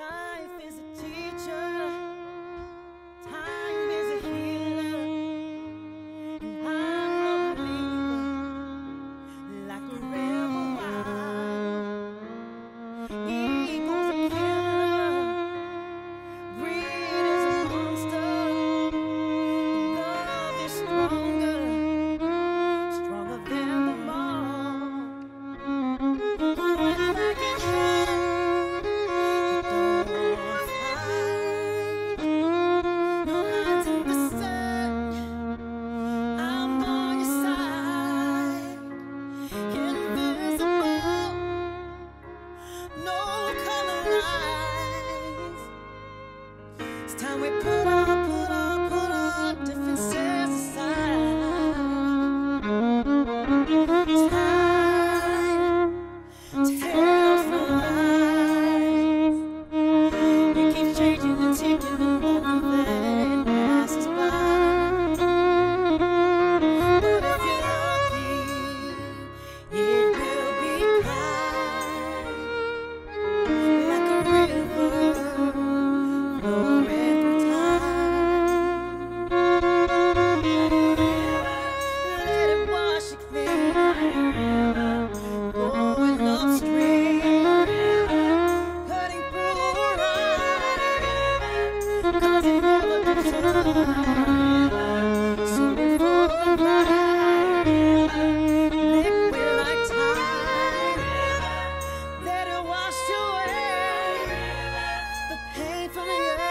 Life is a teacher. we put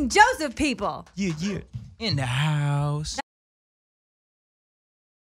King Joseph people. Yeah, yeah. In the house.